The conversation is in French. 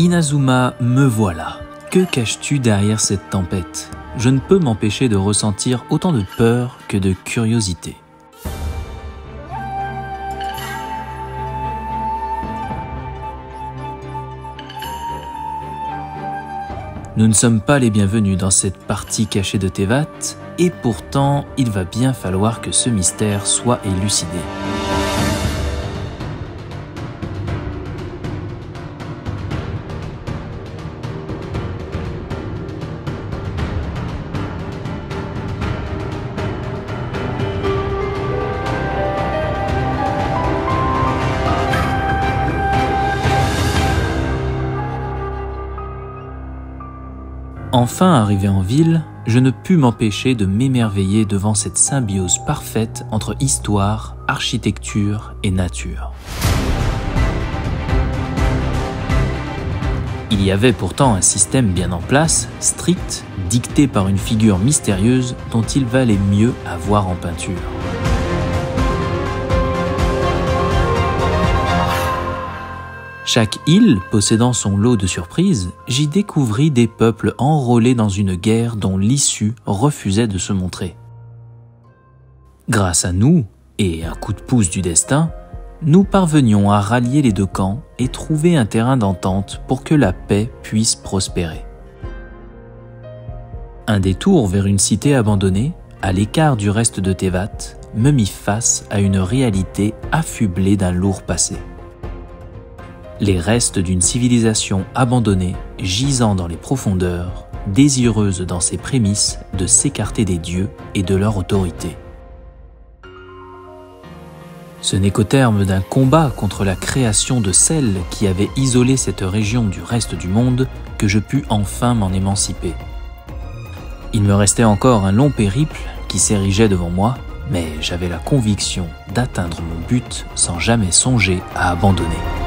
Inazuma, me voilà. Que caches-tu derrière cette tempête? Je ne peux m'empêcher de ressentir autant de peur que de curiosité. Nous ne sommes pas les bienvenus dans cette partie cachée de Tevat, et pourtant il va bien falloir que ce mystère soit élucidé. Enfin arrivé en ville, je ne pus m'empêcher de m'émerveiller devant cette symbiose parfaite entre histoire, architecture et nature. Il y avait pourtant un système bien en place, strict, dicté par une figure mystérieuse dont il valait mieux à voir en peinture. Chaque île possédant son lot de surprises, j'y découvris des peuples enrôlés dans une guerre dont l'issue refusait de se montrer. Grâce à nous, et un coup de pouce du destin, nous parvenions à rallier les deux camps et trouver un terrain d'entente pour que la paix puisse prospérer. Un détour vers une cité abandonnée, à l'écart du reste de Tevat, me mit face à une réalité affublée d'un lourd passé les restes d'une civilisation abandonnée, gisant dans les profondeurs, désireuse dans ses prémices de s'écarter des dieux et de leur autorité. Ce n'est qu'au terme d'un combat contre la création de celle qui avait isolé cette région du reste du monde que je pus enfin m'en émanciper. Il me restait encore un long périple qui s'érigeait devant moi, mais j'avais la conviction d'atteindre mon but sans jamais songer à abandonner.